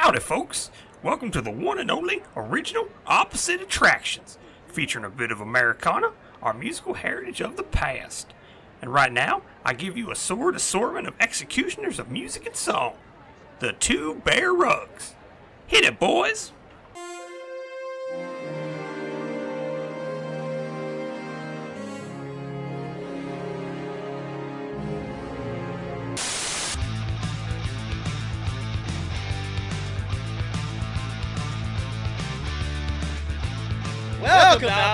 Howdy, folks. Welcome to the one and only original Opposite Attractions, featuring a bit of Americana, our musical heritage of the past. And right now, I give you a sword assortment of executioners of music and song. The Two Bear Rugs. Hit it, boys!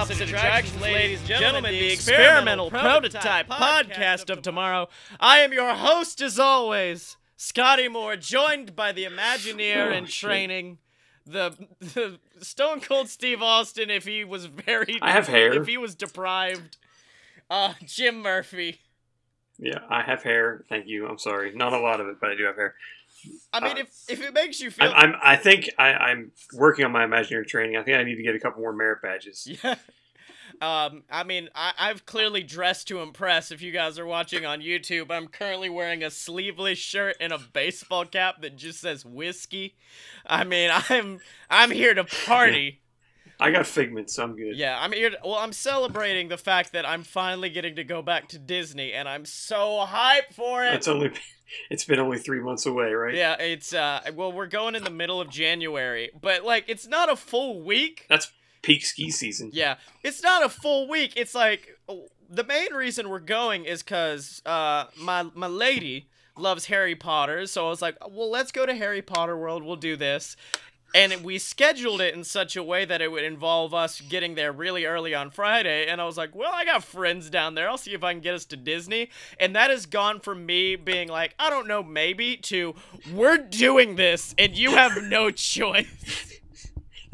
Opposite Attractions, ladies and gentlemen, the experimental prototype podcast of tomorrow. I am your host, as always, Scottye Moore, joined by the Imagineer in training, the, the Stone Cold Steve Austin, if he was very, I have hair. if he was deprived, uh, Jim Murphy. Yeah, I have hair. Thank you. I'm sorry. Not a lot of it, but I do have hair. I mean, Uh, if if it makes you feel, I'm, I'm I think I, I'm working on my imaginary training. I think I need to get a couple more merit badges. Yeah. Um, I mean, I, I've clearly dressed to impress. If you guys are watching on YouTube, I'm currently wearing a sleeveless shirt and a baseball cap that just says whiskey. I mean, I'm I'm here to party. I got figments, so I'm good. Yeah, I'm here. To, well, I'm celebrating the fact that I'm finally getting to go back to Disney, and I'm so hyped for it. It's only it's been only three months away, right? Yeah, it's uh, well, we're going in the middle of January, but like, it's not a full week. That's peak ski season. Yeah, it's not a full week. It's like the main reason we're going is because uh, my my lady loves Harry Potter, so I was like, well, let's go to Harry Potter World. We'll do this. And we scheduled it in such a way that it would involve us getting there really early on Friday. And I was like, well, I got friends down there. I'll see if I can get us to Disney. And that has gone from me being like, I don't know, maybe, to we're doing this and you have no choice.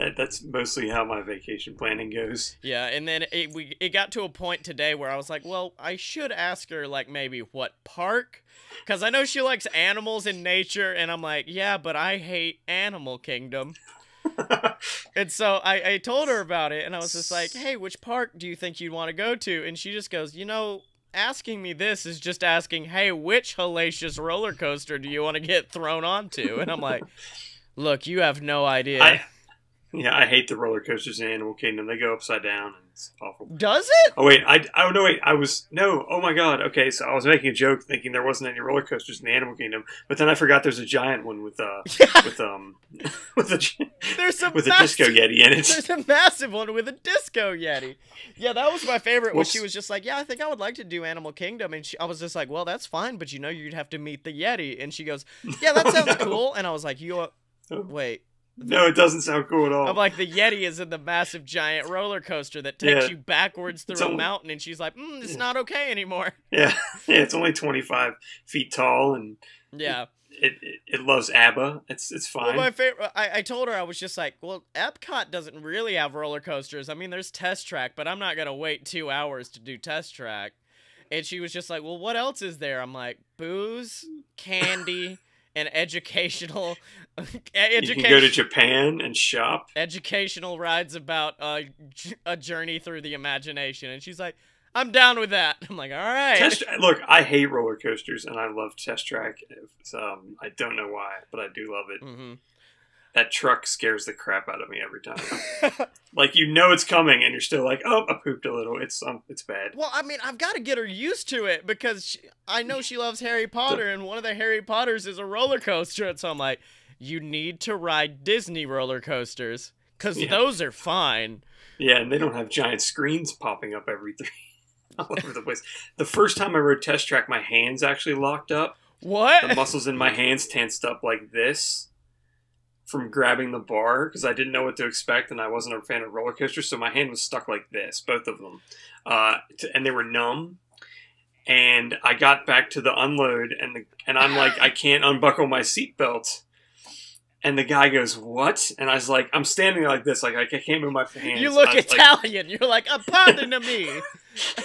That, that's mostly how my vacation planning goes. Yeah, and then it we it got to a point today where I was like, well, I should ask her like maybe what park, because I know she likes animals and nature, and I'm like, yeah, but I hate Animal Kingdom. And so I, I told her about it, and I was just like, hey, which park do you think you'd want to go to? And she just goes, you know, asking me this is just asking, hey, which hellacious roller coaster do you want to get thrown onto? And I'm like, look, you have no idea. I yeah, I hate the roller coasters in Animal Kingdom. They go upside down and it's awful. Does it? Oh wait, I oh no wait, I was no. Oh my god. Okay, so I was making a joke thinking there wasn't any roller coasters in the Animal Kingdom, but then I forgot there's a giant one with uh Yeah, with um with a there's a with a disco yeti in it. There's a massive one with a disco yeti. Yeah, that was my favorite. When she was just like, "Yeah, I think I would like to do Animal Kingdom," and she, I was just like, "Well, that's fine, but you know, you'd have to meet the yeti." And she goes, "Yeah, that Oh, sounds no. cool." And I was like, "You Oh. wait." No, it doesn't sound cool at all. I'm like, the Yeti is in the massive giant roller coaster that takes Yeah. you backwards It's through a only- mountain, and she's like, mm, "It's not okay anymore." yeah, yeah, it's only 25 feet tall and Yeah. it it, it loves ABBA. It's it's Well, fine. my favorite. I, I told her I was just like, well, Epcot doesn't really have roller coasters. I mean, there's Test Track, but I'm not gonna wait two hours to do Test Track. And she was just like, well, what else is there? I'm like, booze, candy, and educational, you can go to Japan and shop. educational rides about uh, a journey through the imagination. And she's like, I'm down with that. I'm like, all right. Test, look, I hate roller coasters and I love Test Track. Um, I don't know why, but I do love it. hmm That truck scares the crap out of me every time. like you know it's coming and you're still like, oh, I pooped a little. It's um, it's bad. Well, I mean, I've got to get her used to it because she, I know she loves Harry Potter, and one of the Harry Potters is a roller coaster. And so I'm like, you need to ride Disney roller coasters because Yeah. those are fine. Yeah, and they don't have giant screens popping up every three all over the place. The first time I rode Test Track, my hands actually locked up. What? The muscles in my hands tensed up like this from grabbing the bar because I didn't know what to expect and I wasn't a fan of roller coasters, so my hand was stuck like this, both of them, uh, t- and they were numb. And I got back to the unload, and the, and I'm like, I can't unbuckle my seatbelt. And the guy goes, "What?" And I was like, "I'm standing like this, like I can't move my hands." You look I was like- Italian. You're like, "A pardon me.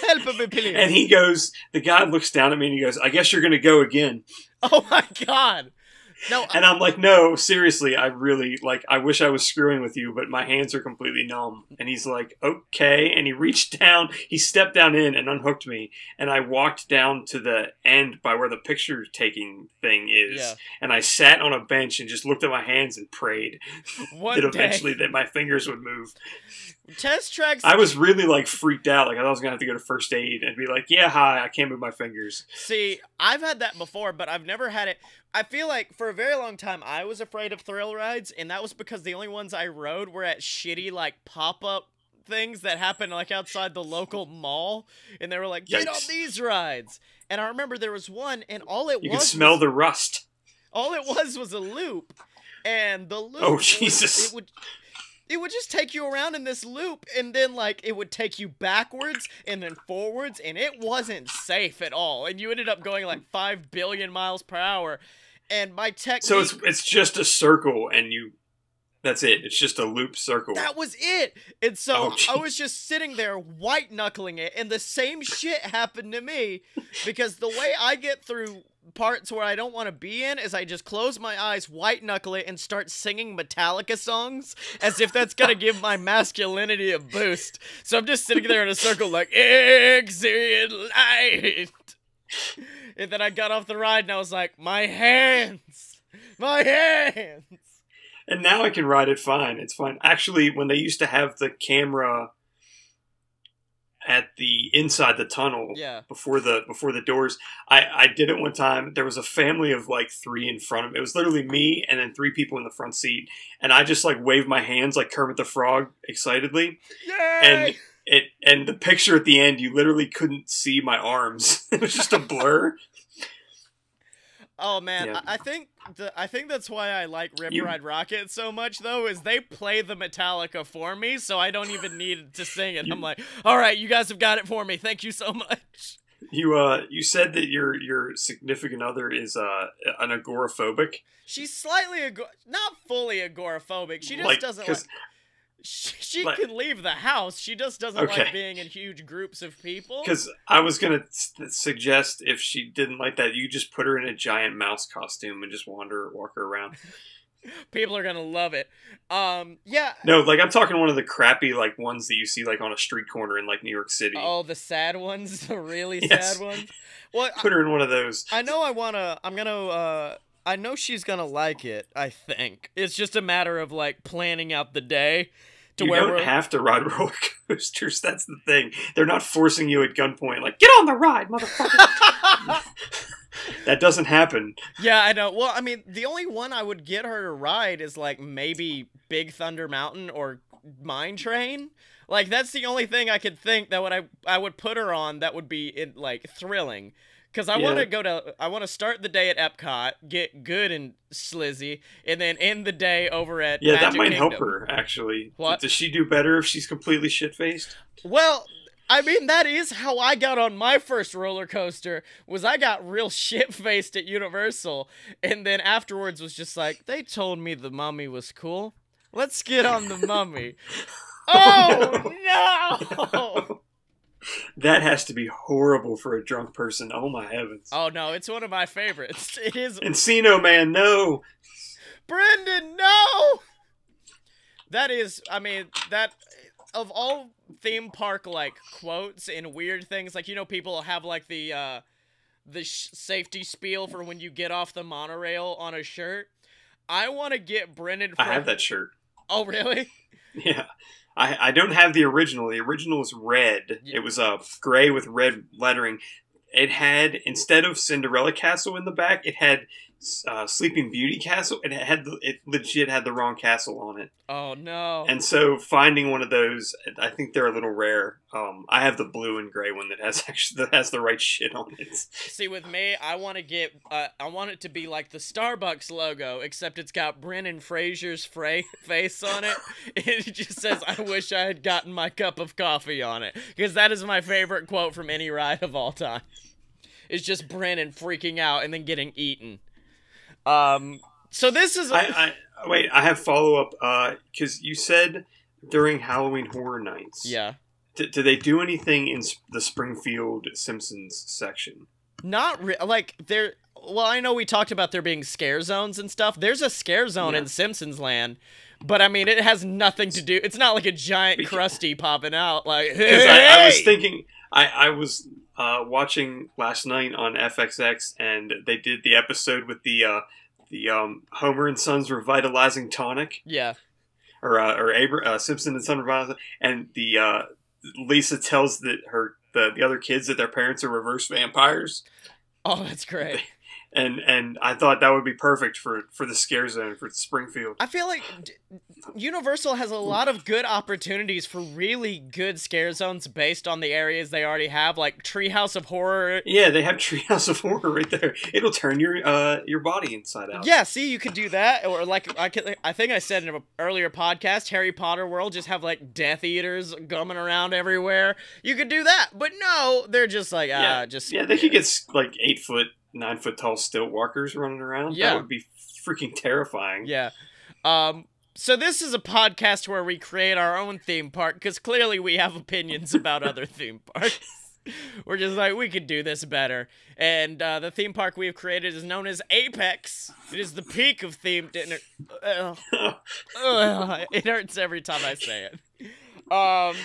Help me, please. and he goes, the guy looks down at me and he goes, "I guess you're gonna go again." oh my god. No, And I'm like, no, seriously, I really like. I wish I was screwing with you, but my hands are completely numb. And he's like, okay. And he reached down, he stepped down in and unhooked me, and I walked down to the end by where the picture taking thing is, Yeah. and I sat on a bench and just looked at my hands and prayed one that day, eventually that my fingers would move. Test tracks. I was really like freaked out, like I thought I was gonna have to go to first aid and be like, yeah, hi, I can't move my fingers. See, I've had that before, but I've never had it. I feel like for a very long time I was afraid of thrill rides, and that was because the only ones I rode were at shitty like pop up things that happened like outside the local mall, and they were like, "Get on these rides." And I remember there was one, and all it was You was can smell was, the rust. all it was was a loop, and the oh, loop. Oh, it was- Jesus. It would. It would just take you around in this loop, and then like it would take you backwards and then forwards, and it wasn't safe at all. And you ended up going like five billion miles per hour. And my technique. So it's it's just a circle, and you. That's it. It's just a loop circle. That was it. And so Oh, I was just sitting there white knuckling it, and the same shit happened to me because the way I get through parts where I don't want to be in is I just close my eyes, white knuckle it, and start singing Metallica songs as if that's gonna give my masculinity a boost. So I'm just sitting there in a circle like exit light. And then I got off the ride and I was like, my hands, my hands. And now I can ride it fine. It's fine. Actually, when they used to have the camera at the inside the tunnel Yeah. before the before the doors, I I did it one time. There was a family of like three in front of me. It was literally me and then three people in the front seat, and I just like waved my hands like Kermit the Frog excitedly. Yay! And it and the picture at the end, you literally couldn't see my arms. it was just a blur. Oh man, Yeah. I, I think the, I think that's why I like Rip You- Ride Rockit so much though is they play the Metallica for me, so I don't even need to sing it. You- I'm like, all right, you guys have got it for me. Thank you so much. You uh you said that your your significant other is uh an agoraphobic. She's slightly ag- not fully agoraphobic. She just Like, doesn't. like. She, like- can leave the house. She just doesn't Okay. like being in huge groups of people. Because I was gonna suggest if she didn't like that, you just put her in a giant mouse costume and just wander, walk her around. People are gonna love it. Um, yeah. No, like I'm talking one of the crappy like ones that you see like on a street corner in like New York City. Oh, the sad ones, the really Yes. sad ones. Well, Put her in one of those. I know I wanna. I'm gonna. uh I know she's gonna like it. I think it's just a matter of like planning out the day to you where don't have to ride roller coasters. That's the thing. They're not forcing you at gunpoint. Like get on the ride, motherfucker. that doesn't happen. yeah, I know. Well, I mean, the only one I would get her to ride is like maybe Big Thunder Mountain or Mine Train. Like that's the only thing I could think that would I I would put her on that would be in, like thrilling. Cause I Yeah. want to go to I want to start the day at Epcot, get good and slizzy, and then end the day over at Yeah, that Magic might help her actually. What? Does she do better if she's completely shit faced? Well, I mean that is how I got on my first roller coaster. Was I got real shit faced at Universal, and then afterwards was just like they told me the mummy was cool. Let's get on the mummy. Oh, oh no! That has to be horrible for a drunk person. Oh my heavens. Oh no! It's one of my favorites. It is Encino Man, no. Brendan. No. That is. I mean that. Of all theme park like quotes and weird things, like you know, people have like the uh, the sh- safety spiel for when you get off the monorail on a shirt. I want to get Brendan. I have that shirt. Oh really? Yeah. I, I don't have the original. The original is red. Yeah. It was uh, gray with red lettering. It had, instead of Cinderella Castle in the back, it had uh, Sleeping Beauty Castle. And it had the, it legit had the wrong castle on it. Oh no. And so finding one of those, I think they're a little rare. Um, I have the blue and gray one that has actually that has the right shit on it. See, with me, I want to get, uh, I want it to be like the Starbucks logo, except it's got Brendan Fraser's fra- face on it. It just says, "I wish I had gotten my cup of coffee" on it, because that is my favorite quote from any ride of all time. It's just Brendan freaking out and then getting eaten. Um. So this is. a- I, I wait. I have follow up because you said during Halloween Horror Nights. yeah. D- do they do anything in the Springfield Simpsons section? Not re- like they're well, I know we talked about there being scare zones and stuff. There's a scare zone Yeah. in Simpsons Land, but I mean, it has nothing to do. It's not like a giant Because- Krusty popping out. Like, Because I, I was thinking, I, I was uh, watching last night on FXX, and they did the episode with the uh, the um, Homer and Sons revitalizing tonic, Yeah. or uh, or Abra- uh, Simpson and Son revitalizing, and the uh, Lisa tells that her the, the other kids that their parents are reverse vampires, Oh, that's great. and and I thought that would be perfect for for the scare zone for Springfield. I feel like Universal has a lot of good opportunities for really good scare zones based on the areas they already have, like Treehouse of Horror. Yeah, they have Treehouse of Horror right there. It'll turn your uh your body inside out. Yeah, see, you could do that, or like I could, I think I said in an earlier podcast, Harry Potter World just have like Death Eaters gumming around everywhere. You could do that, but no, they're just like ah, Yeah, just Yeah, they could get like eight foot, nine foot tall stilt walkers running around. Yeah. That would be freaking terrifying. Yeah. Um. So this is a podcast where we create our own theme park because clearly we have opinions about other theme parks. We're just like we could do this better, and uh, the theme park we have created is known as Apex. It is the peak of themed dinner. Ugh. Ugh, it hurts every time I say it. Um,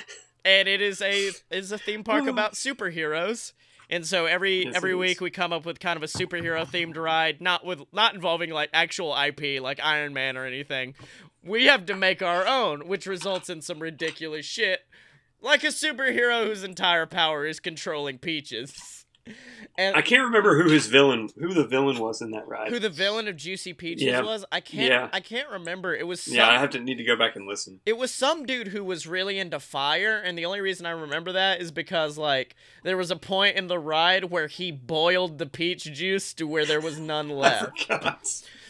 and it is a is a theme park about superheroes. And so every Yes, every week we come up with kind of a superhero themed ride, not with not involving like actual IP like Iron Man or anything. We have to make our own, which results in some ridiculous shit, like a superhero whose entire power is controlling peaches. And I can't remember who his villain, who the villain was in that ride. who the villain of Juicy Peaches Yeah. was, I can't Yeah. I can't remember. It was some, yeah, I have to need to go back and listen. it was some dude who was really into fire, and the only reason I remember that is because like there was a point in the ride where he boiled the peach juice to where there was none left.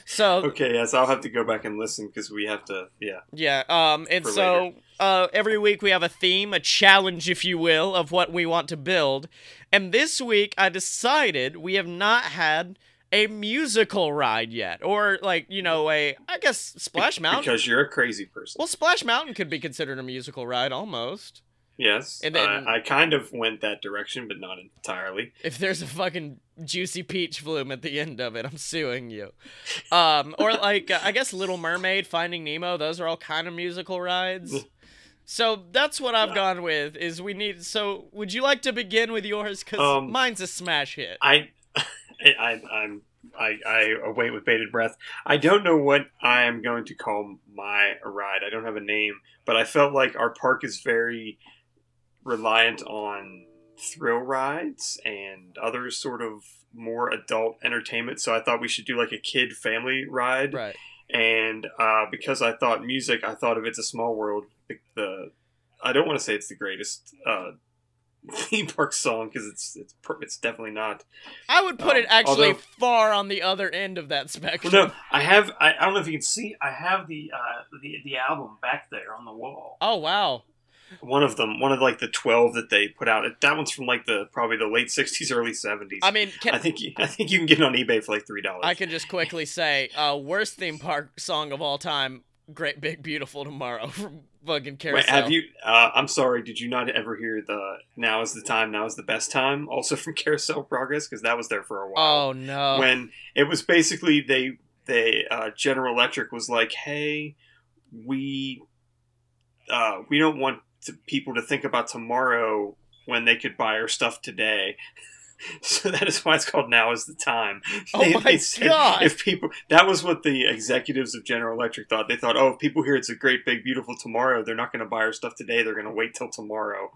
So Okay, yes, I'll have to go back and listen because we have to. Yeah, yeah, um, and so uh, every week we have a theme, a challenge, if you will, of what we want to build. And this week I decided we have not had a musical ride yet, or like you know a I guess Splash Mountain. because you're a crazy person. well, Splash Mountain could be considered a musical ride almost. Yes, and then- I, I kind of went that direction, but not entirely. If there's a fucking juicy peach bloom at the end of it, I'm suing you. Um, or like uh, I guess Little Mermaid, Finding Nemo, those are all kind of musical rides. So that's what I've gone with. Is we need. So would you like to begin with yours? Cause Um, mine's a smash hit. I, I, I'm, I, I await with bated breath. I don't know what I am going to call my ride. I don't have a name, but I felt like our park is very reliant on thrill rides and other sort of more adult entertainment. So I thought we should do like a kid family ride. Right. And uh, because I thought music, I thought of It's a Small World. The, the I don't want to say it's the greatest uh, theme park song because it's it's it's definitely not. I would put Um, it actually although- far on the other end of that spectrum. Well, no, I have. I, I don't know if you can see. I have the uh, the the album back there on the wall. Oh wow. One of them, one of like the twelve that they put out. That one's from like the probably the late '60s, early '70s. I mean, can, I think you, I think you can get it on eBay for like three dollars. I can just quickly say, uh, worst theme park song of all time, "Great Big Beautiful Tomorrow" from fucking Carousel. Wait, have you? Uh, I'm sorry. Did you not ever hear the "Now is the time, now is the best time"? Also from Carousel Progress, because that was there for a while. Oh no. when it was basically they they uh, General Electric was like, hey, we uh, we don't want to, people to think about tomorrow when they could buy our stuff today. So that is why it's called "Now Is the Time." Oh my God. If people, that was what the executives of General Electric thought. They thought, "Oh, if people hear it's a great, big, beautiful tomorrow, they're not going to buy our stuff today. They're going to wait till tomorrow."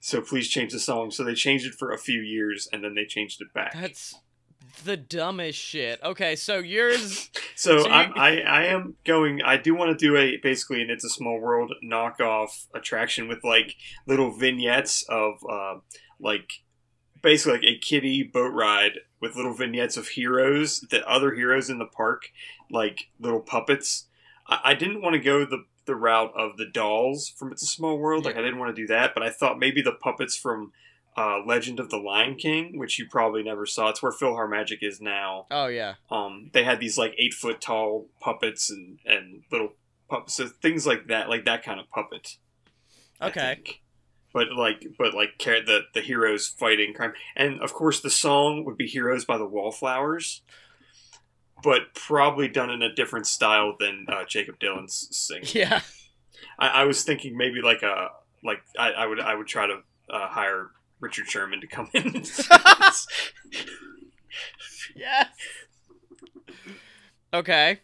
So please change the song. So they changed it for a few years, and then they changed it back. That's the dumbest shit. Okay, so yours. So, So I'm, I I am going. I do want to do a basically an It's a Small World knockoff attraction with like little vignettes of uh, like basically like a kiddie boat ride with little vignettes of heroes, the other heroes in the park, like little puppets. I, I didn't want to go the the route of the dolls from It's a Small World. Like I didn't want to do that, but I thought maybe the puppets from uh, Legend of the Lion King, which you probably never saw. It's where Philharmagic is now Oh yeah. um, they had these like eight foot tall puppets and and little puppets, so things like that, like that kind of puppet. Okay. but like but like the the heroes fighting crime, and of course the song would be "Heroes" by the Wallflowers, but probably done in a different style than uh, Jakob Dylan's singing. Yeah. I, I was thinking maybe like a like I, I would I would try to uh, hire Richard Sherman to come in. Yes. Okay.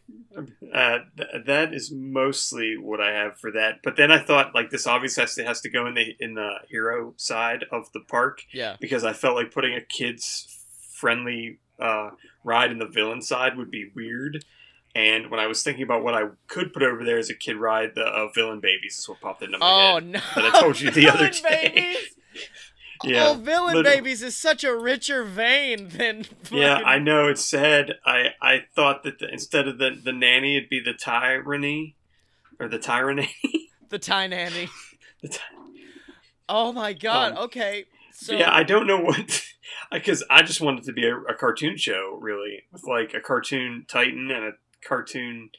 uh, th- that is mostly what I have for that. But then I thought like this obviously has to, has to go in the in the hero side of the park Yeah. because I felt like putting a kids friendly uh, ride in the villain side would be weird. And when I was thinking about what I could put over there as a kid ride, the uh, villain babies is what popped into my Oh head. no. That I told you the other day. Yeah, oh, Villain literally. Babies is such a richer vein than. Yeah, I know it's sad. I I thought that the, instead of the the nanny, it'd be the tyranny or the tyranny. The Tie Nanny. The ty- Oh my god. Um, okay. So yeah, I don't know what because I just wanted it to be a, a cartoon show, really, with like a cartoon Titan and a cartoon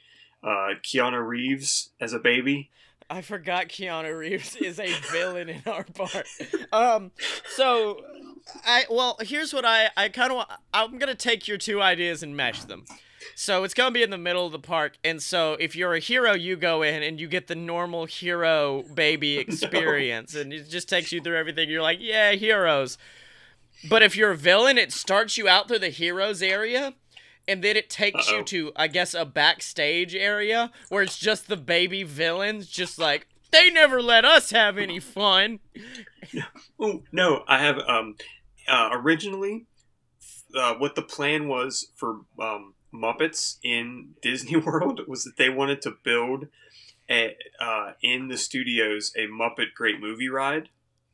uh, Keanu Reeves as a baby. I forgot Keanu Reeves is a villain in our part. Um, so I well, here's what I I kind of I'm gonna take your two ideas and mesh them. So it's gonna be in the middle of the park, and so if you're a hero, you go in and you get the normal hero baby experience, and it just takes you through everything. You're like, yeah, heroes. But if you're a villain, it starts you out through the heroes area, and then it takes you Uh-oh. to, I guess, a backstage area where it's just the baby villains, just like they never let us have any fun. Oh no, I have um uh, originally uh, what the plan was for um, Muppets in Disney World was that they wanted to build a, uh, in the studios a Muppet Great Movie Ride.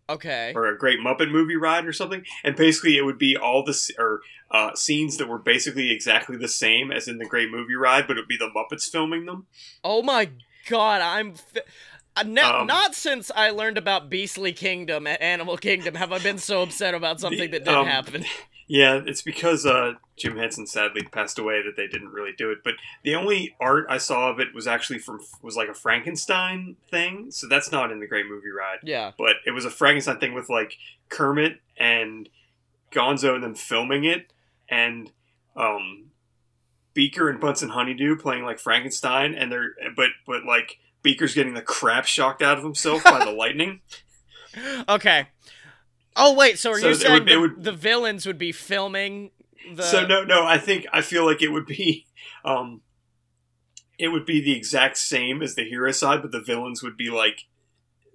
Okay. or a great Muppet movie ride or something, and basically it would be all the or uh, scenes that were basically exactly the same as in the great movie ride, but it would be the Muppets filming them. Oh my god, I'm. Uh, Um, not since I learned about Beastly Kingdom at Animal Kingdom have I been so upset about something that didn't um, happen. Yeah, it's because uh, Jim Henson sadly passed away that they didn't really do it. But the only art I saw of it was actually from was like a Frankenstein thing, so that's not in the great movie ride. Yeah. But it was a Frankenstein thing with like Kermit and Gonzo and them filming it, and um, Beaker and Bunsen Honeydew playing like Frankenstein, and they're but but like Beaker's getting the crap shocked out of himself by the lightning. Okay. Oh wait, so are So you saying would- the, would- the villains would be filming the? So no, no, I think I feel like it would be, um, it would be the exact same as the hero side, but the villains would be like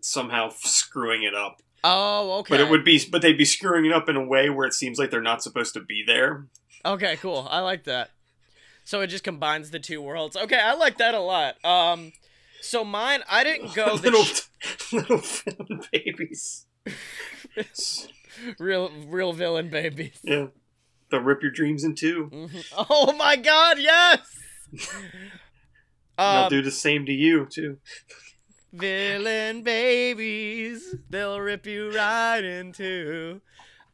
somehow screwing it up. Oh, okay. But it would be, but they'd be screwing it up in a way where it seems like they're not supposed to be there. Okay, cool. I like that. So it just combines the two worlds. Okay, I like that a lot. Um, so mine, I didn't go little, ch- little babies. real, real villain baby. Yeah, they'll rip your dreams in two. Mhm. Oh my God, yes. They'll um, do the same to you too. villain babies, they'll rip you right in two.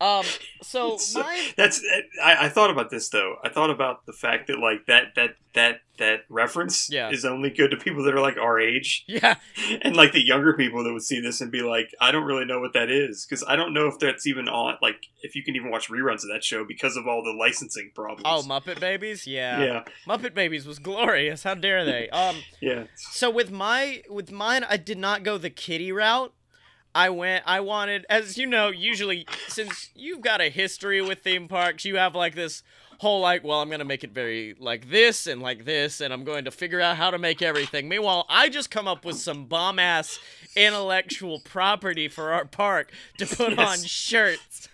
Um, so So- mine, That's I, I thought about this though. I thought about the fact that like that that that that reference Yeah. is only good to people that are like our age, yeah, and like the younger people that would see this and be like, I don't really know what that is because I don't know if that's even on like if you can even watch reruns of that show because of all the licensing problems. oh Muppet Babies, yeah. yeah, Muppet Babies was glorious. How dare they? Um, yeah. so with my with mine, I did not go the kitty route. I went. I wanted, as you know, usually since you've got a history with theme parks, you have like this whole like, well, I'm gonna make it very like this and like this, and I'm going to figure out how to make everything. Meanwhile, I just come up with some bomb ass intellectual property for our park to put Yes. on shirts.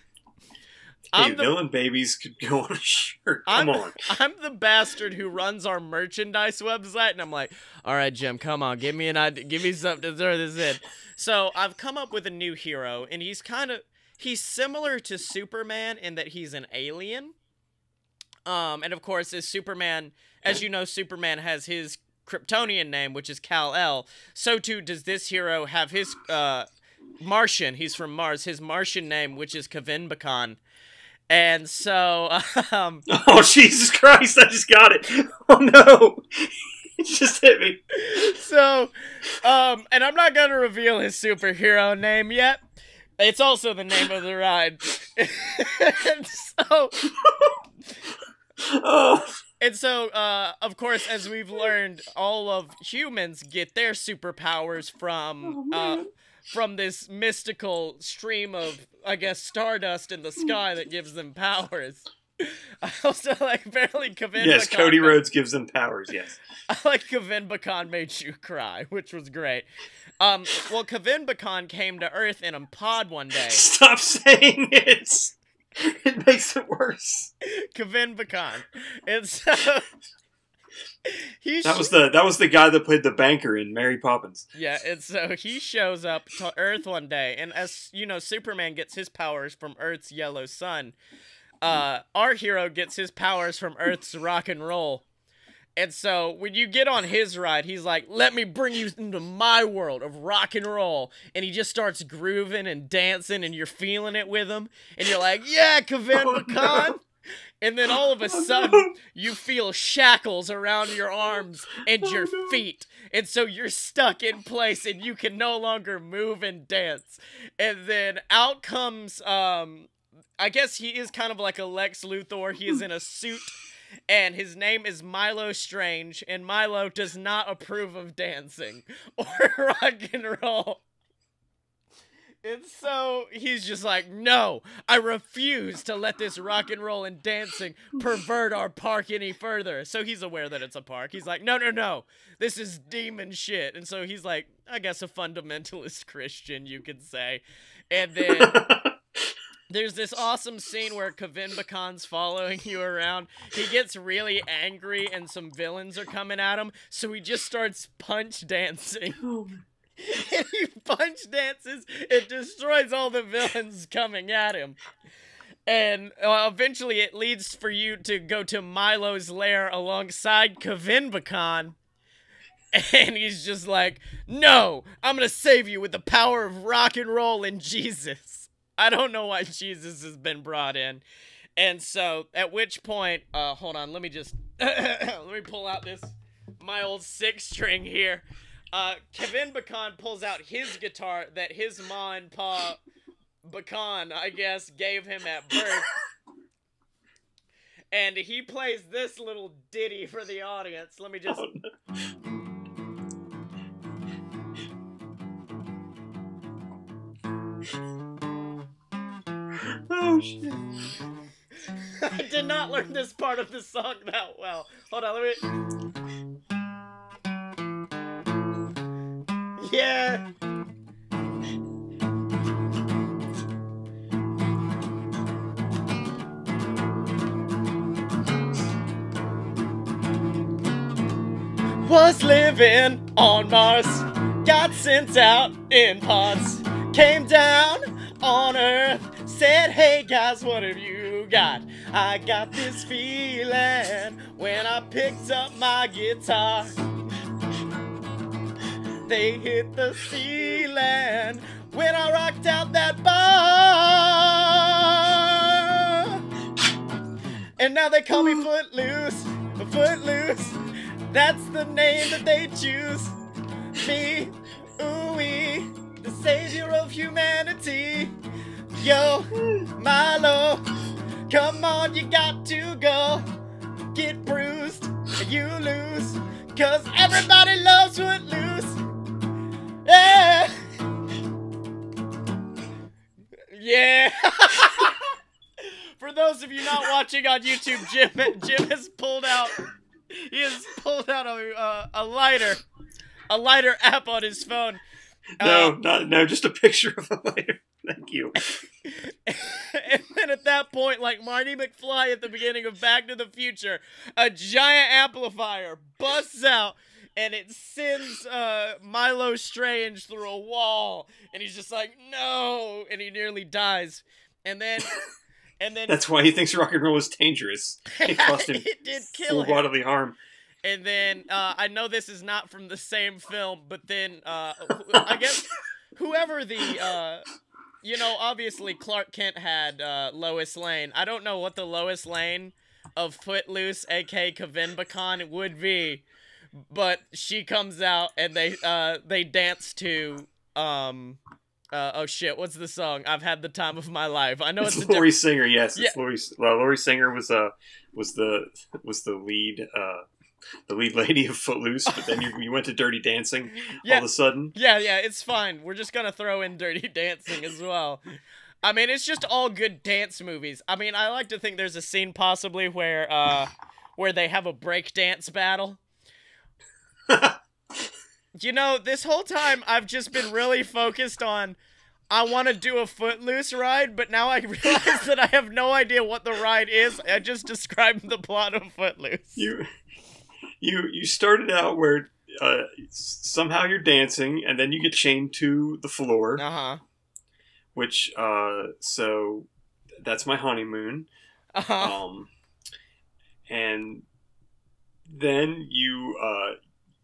Hey, I'm the villain babies could go on a shirt. I'm, Come on. I'm the bastard who runs our merchandise website, and I'm like, all right, Jim, come on, give me an idea, give me something to throw this in. So I've come up with a new hero, and he's kind of he's similar to Superman in that he's an alien. Um, and of course, as Superman, as you know, Superman has his Kryptonian name, which is Kal El. So too does this hero have his uh, Martian. He's from Mars. His Martian name, which is Kavin Bakan. And so, um, Oh Jesus Christ! I just got it. Oh no! It just hit me. so um, and I'm not gonna reveal his superhero name yet. It's also the name of the ride. and so, Oh, and so, uh, of course, as we've learned, all of humans get their superpowers from, uh, from this mystical stream of, I guess, stardust in the sky that gives them powers. I also like barely Kavin yes, Bacon Cody made- Rhodes gives them powers. Yes. I like Kavin Bacon made you cry, which was great. Um, well, Kavin Bacon came to Earth in a pod one day. Stop saying it. It makes it worse. Kavin Bacon. And so he That sh- was the that was the guy that played the banker in Mary Poppins. Yeah, and so he shows up to Earth one day, and as you know, Superman gets his powers from Earth's yellow sun. Uh, our hero gets his powers from Earth's rock and roll. And so when you get on his ride, he's like, "Let me bring you into my world of rock and roll," and he just starts grooving and dancing, and you're feeling it with him, and you're like, "Yeah, Kavin Oh, Bacon." no. And then all of a Oh, sudden, no. you feel shackles around your arms and Oh, your no. feet. And so you're stuck in place and you can no longer move and dance. And then out comes um I guess he is kind of like a Lex Luthor. He is in a suit and his name is Milo Strange and Milo does not approve of dancing or rock and roll. And so he's just like, no, I refuse to let this rock and roll and dancing pervert our park any further. So he's aware that it's a park. He's like, no, no, no, this is demon shit. And so he's like, I guess a fundamentalist Christian, you could say. And then there's this awesome scene where Kavin Bacon's following you around. He gets really angry and some villains are coming at him. So he just starts punch dancing. Oh and he punch dances It destroys all the villains coming at him. And uh, eventually it leads for you to go to Milo's lair alongside Kavin Bacon. And he's just like, no, I'm going to save you with the power of rock and roll and Jesus. I don't know why Jesus has been brought in. And so, at which point, uh, hold on, let me just, let me pull out this, my old six string here. Uh, Kevin Bacon pulls out his guitar that his ma and pa Bacon, I guess, gave him at birth. and he plays this little ditty for the audience. Let me just. oh shit. I did not learn this part of the song that well. Hold on, let me. Yeah. Was living on Mars, got sent out in pods, came down on Earth, said, Hey guys, what have you got? I got this feeling when I picked up my guitar. They hit the ceiling when I rocked out that bar. And now they call me Footloose, Footloose. That's the name that they choose. Me, ooey, the savior of humanity. Yo, Milo, come on, you got to go. Get bruised, you lose. Cause everybody loves Footloose. Yeah. Yeah. For those of you not watching on YouTube, Jim Jim has pulled out he has pulled out a uh, a lighter, a lighter app on his phone. No, Uh, not no, just a picture of a lighter. Thank you. and then at that point, like Marty McFly at the beginning of Back to the Future, a giant amplifier busts out and it sends uh, Milo Strange through a wall, and he's just like, no, and he nearly dies. And then, and then That's why he thinks rock and roll is dangerous. It cost him it did kill full him. bodily harm. And then uh, I know this is not from the same film, but then uh, I guess whoever the uh, you know, obviously Clark Kent had uh, Lois Lane. I don't know what the Lois Lane of Footloose, aka Kevin Bacon, would be, but she comes out and they uh they dance to um uh, oh shit, what's the song? I've had the time of my life. I know It's it's, a Lori different. Singer. Yes, it's Yeah. Lori. Well, Lori Singer was uh was the was the lead uh the lead lady of Footloose, but then you, you went to Dirty Dancing all of a sudden. yeah, yeah. It's fine. We're just gonna throw in Dirty Dancing as well. I mean, it's just all good dance movies. I mean, I like to think there's a scene possibly where uh where they have a break dance battle. You know, this whole time I've just been really focused on I want to do a footloose ride, but now I realize that I have no idea what the ride is. I just described the plot of Footloose. you you you started out where uh, somehow you're dancing, and then you get chained to the floor, Uh-huh. which uh so that's my honeymoon. Uh-huh. um, and then you uh,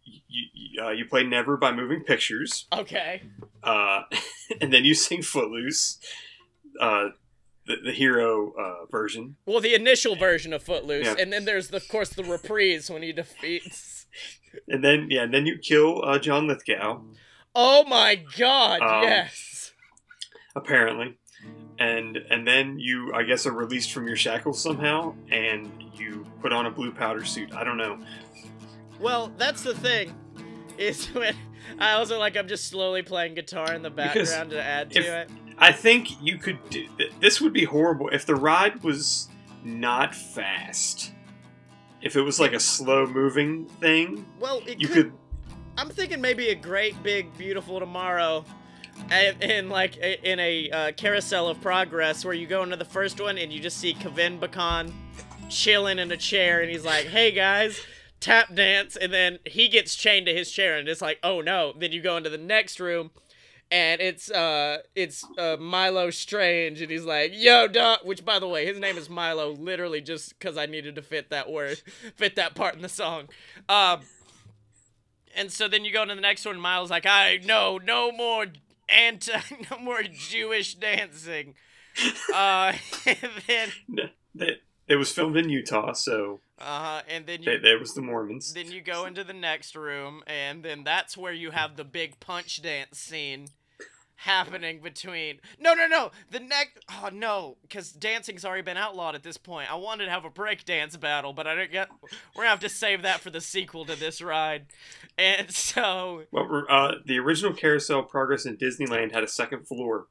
you you, uh, you play Never by Moving Pictures, Okay. uh, and then you sing Footloose, uh, the the hero uh, version, Well, the initial version of Footloose, Yeah. and then there's the, of course the reprise when he defeats. and then yeah, and then you kill uh, John Lithgow Oh my God! Um, yes. apparently. And and then you, I guess, are released from your shackles somehow, and you put on a blue powder suit. I don't know. Well, that's the thing. Is when I also like I'm just slowly playing guitar in the Because background to add to if- it. I think you could do this would be horrible if the ride was not fast. If it was like a slow moving thing, Well, it you could, could I'm thinking maybe a great big beautiful tomorrow, and in like a, in a uh, carousel of progress where you go into the first one and you just see Kevin Bacon chilling in a chair and he's like, "Hey guys." Tap dance, and then he gets chained to his chair, and it's like, oh no. Then you go into the next room, and it's uh it's uh Milo Strange and he's like yo duh which by the way his name is Milo literally just cuz I needed to fit that word fit that part in the song um and so then you go to the next one Milo's like I no no more anti no more Jewish dancing uh and then that it was filmed in Utah, so uh and then you th- there was the Mormons. Then you go into the next room, and then that's where you have the big punch dance scene happening between. No, no, no. The next. Oh no, because dancing's already been outlawed at this point. I wanted to have a break dance battle, but I didn't get. We're gonna have to save that for the sequel to this ride, and so. Well, uh, the original Carousel Progress in Disneyland had a second floor.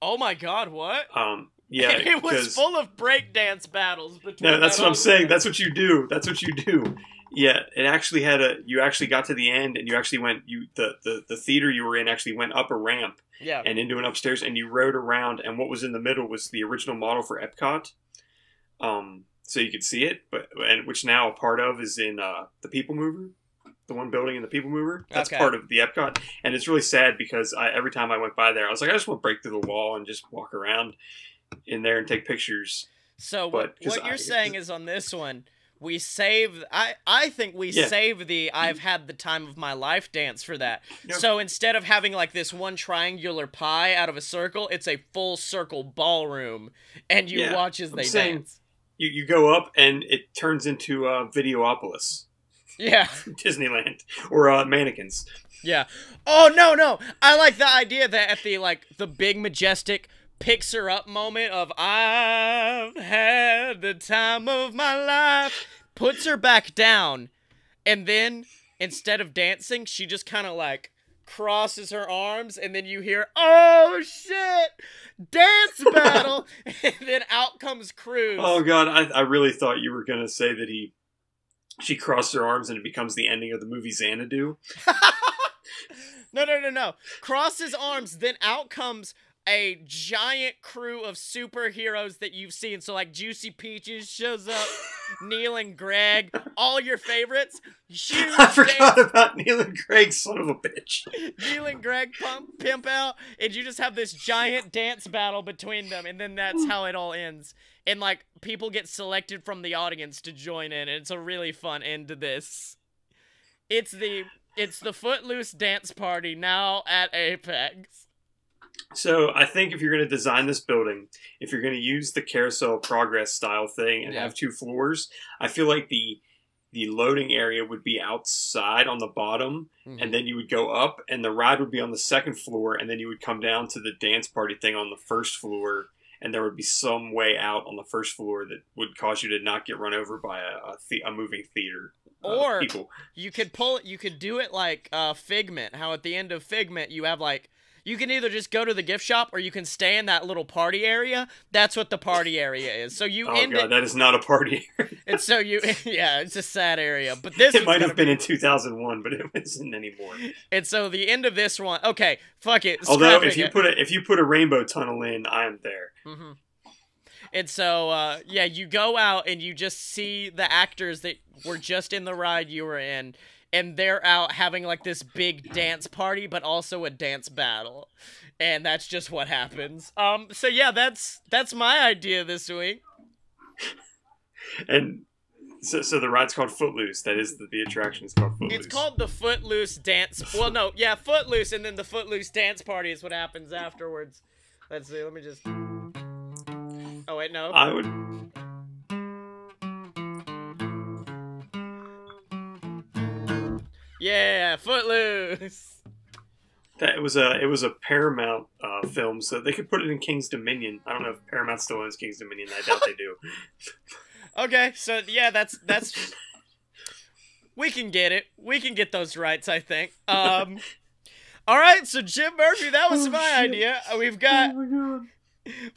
Oh my God! What? Um, yeah, it was full of breakdance battles between. No, that's that what I'm saying. That's what you do. That's what you do. Yeah, it actually had a. You actually got to the end, and you actually went. You the the the theater you were in actually went up a ramp yeah. and into an upstairs, and you rode around. And what was in the middle was the original model for Epcot. Um, so you could see it, but and which now a part of is in uh the People Mover, the one building in the People Mover. That's Okay. part of the Epcot, and it's really sad because I every time I went by there, I was like, I just want to break through the wall and just walk around in there and take pictures. So what, But- what you're I- saying is on this one, we save. I I think we Yeah. save the "I've had the time of my life" dance for that. Yep. So instead of having like this one triangular pie out of a circle, it's a full circle ballroom, and you Yeah, watch as I'm they dance. You you go up and it turns into uh, Videopolis. Yeah, Disneyland or uh, mannequins. yeah. Oh no, no. I like the idea that at the like the big majestic picks her up moment of I've had the time of my life, puts her back down, and then instead of dancing, she just kind of like crosses her arms, and then you hear, "Oh shit, dance battle!" and then out comes Cruz. Oh god, I, I really thought you were gonna say that he she crossed her arms and it becomes the ending of the movie Xanadu. No, no, no, no. Crosses arms, then out comes a giant crew of superheroes that you've seen. So, like, Juicy Peaches shows up, Neil and Greg, all your favorites. Huge I forgot dance- about Neil and Craig, son of a bitch. Neil and Greg pump, pimp out, and you just have this giant dance battle between them, and then that's how it all ends. And, like, people get selected from the audience to join in, and it's a really fun end to this. It's the. It's the Footloose dance party now at Apex. So I think if you're gonna design this building, if you're gonna use the carousel progress style thing and Yeah. have two floors, I feel like the the loading area would be outside on the bottom, Mhm. and then you would go up, and the ride would be on the second floor, and then you would come down to the dance party thing on the first floor, and there would be some way out on the first floor that would cause you to not get run over by a a, the- a moving theater. uh, Or- people. You could pull. You could do it like uh, Figment. How at the end of Figment you have like you can either just go to the gift shop or you can stay in that little party area. That's what the party area is. So you Oh end god, it, that is not a party. and so you yeah, it's a sad area. But this it might have been in 2001, but it isn't anymore. And so the end of this one, okay, fuck it. Although if you it. put a if you put a rainbow tunnel in, I am there. hmm And so, uh, yeah, you go out and you just see the actors that were just in the ride you were in, and they're out having like this big dance party, but also a dance battle, and that's just what happens. Um, so yeah, that's that's my idea this week. And so, so the ride's called Footloose. That is the, the attraction is called Footloose. It's called the Footloose Dance. Well, no, yeah, Footloose, and then the Footloose Dance Party is what happens afterwards. Let's see. Let me just. Oh wait, no. I would. Yeah, Footloose. That was a it was a Paramount uh, film, so they could put it in King's Dominion. I don't know if Paramount still owns King's Dominion. I doubt they do. Okay, so yeah, that's that's we can get it. We can get those rights, I think. Um All right, so Jim Murphy, that was Oh, my shit. idea. Uh, We've got god!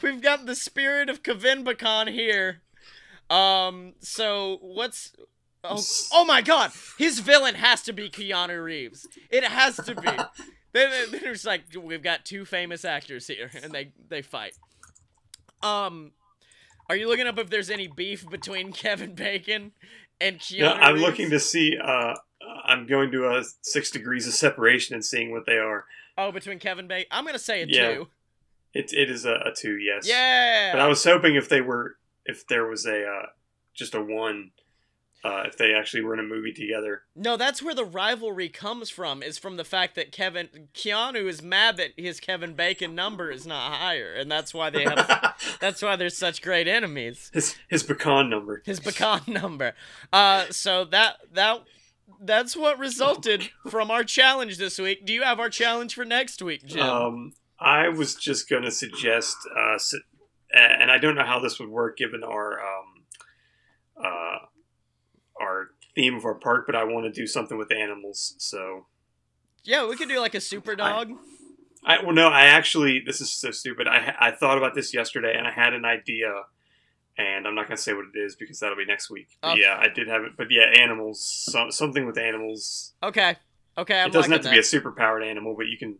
we've got the spirit of Kevin Bacon here. Um so what's Oh, oh my god, his villain has to be Keanu Reeves. It has to be. Then there's like we've got two famous actors here and they they fight. Um are you looking up if there's any beef between Kevin Bacon and Keanu Yeah, I'm Reeves? looking to see. Uh, I'm going to a six degrees of separation and seeing what they are. Oh, between Kevin Bacon. I'm gonna say a Yeah. two. It it is a, a two, yes. Yeah. But I was hoping if they were, if there was a uh, just a one, uh, if they actually were in a movie together. No, that's where the rivalry comes from. Is from the fact that Kevin Keanu is mad that his Kevin Bacon number is not higher, and that's why they have. that's why they're such great enemies. his his pecan number. His pecan number. Uh, so that that that's what resulted from our challenge this week. Do you have our challenge for next week, Jim? Um, I was just going to suggest, uh, and I don't know how this would work given our um, uh, our theme of our park, but I want to do something with animals. So yeah, we could do like a super dog. I well, no, I actually this is so stupid. I I thought about this yesterday, and I had an idea. And I'm not gonna say what it is because that'll be next week. Okay. Oh. yeah, I did have it. But yeah, animals, so, something with animals. Okay. Okay, I'm it doesn't have to be a super powered animal, but you can,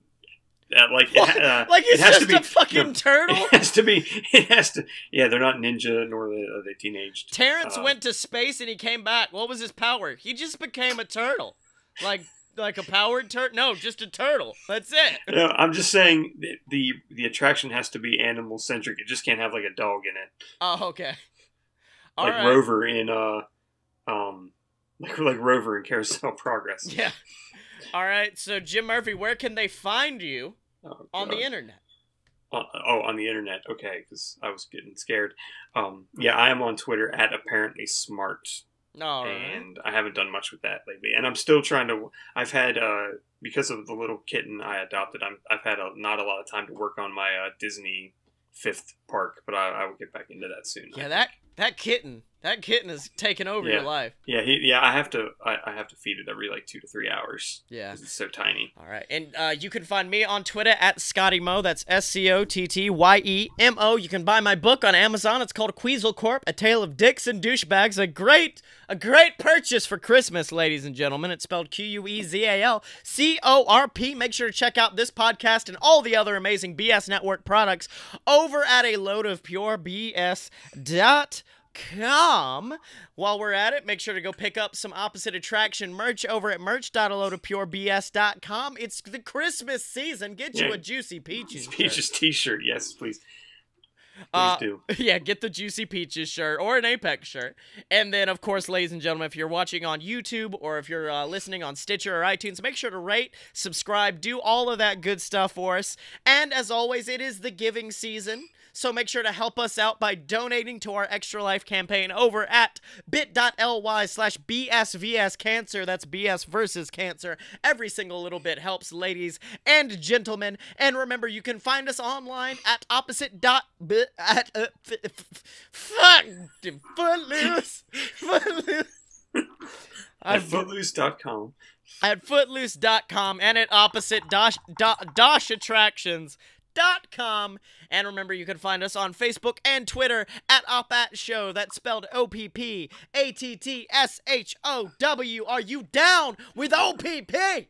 uh, like, it, uh, like it's it has just to be a fucking no, turtle. It has to be. It has to. Yeah, they're not ninja nor are they, teenaged. Terrence Uh, went to space and he came back. What was his power? He just became a turtle. Like like a powered turtle? No, just a turtle. That's it. No, I'm just saying the, the the attraction has to be animal centric. It just can't have like a dog in it, Oh, okay. All like right. Rover in uh, um, like like Rover in Carousel Progress. Yeah. All right. So Jim Murphy, where can they find you Oh, on the internet? Uh, oh, on the internet. Okay, because I was getting scared. Um, yeah, I am on Twitter at apparently smart. Right. and I haven't done much with that lately. And I'm still trying to. I've had uh, because of the little kitten I adopted. I'm, I've had a, not a lot of time to work on my uh, Disney fifth park, but I, I will get back into that soon. Yeah, that that kitten, that kitten is taking over your life. yeah, he, yeah. I have to. I, I have to feed it every like two to three hours Yeah. it's so tiny. All right, and uh, you can find me on Twitter at Scottye Mo. That's S C O T T Y E M O. You can buy my book on Amazon. It's called Quezal Corp: A Tale of Dicks and Douchebags. A great, a great purchase for Christmas, ladies and gentlemen. It's spelled Q U E Z A L C O R P. Make sure to check out this podcast and all the other amazing BS Network products over at a load of pure BS dot com. While we're at it, make sure to go pick up some opposite attraction merch over at merch.aloadofpurebs.com. It's the Christmas season. Get you Yeah. a juicy peaches. Peaches T-shirt, yes, please. Uh, do. Yeah, get the Juicy Peaches shirt or an Apex shirt. And then, of course, ladies and gentlemen, if you're watching on YouTube or if you're uh, listening on Stitcher or iTunes, make sure to rate, subscribe, do all of that good stuff for us. And as always, it is the giving season. So make sure to help us out by donating to our Extra Life campaign over at bit.ly slash BSVS cancer. That's BS versus cancer. Every single little bit helps, ladies and gentlemen. And remember, you can find us online at opposite dot at uh, fuck footloose footloose. At footloose.com. at footloose.com and at opposite dash, da, dash attractions. Dot and remember you can find us on Facebook and Twitter at Oppatt Show. That's spelled O P P A T T S H O W. Are you down with O P P?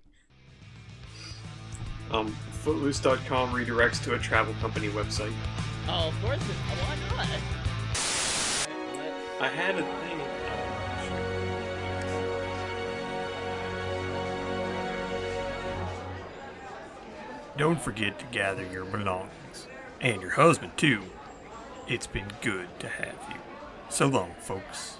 Um, footloose.com redirects to a travel company website. Oh, of course. Why not? I had a thing. Don't forget to gather your belongings. And your husband, too. It's been good to have you. So long, folks.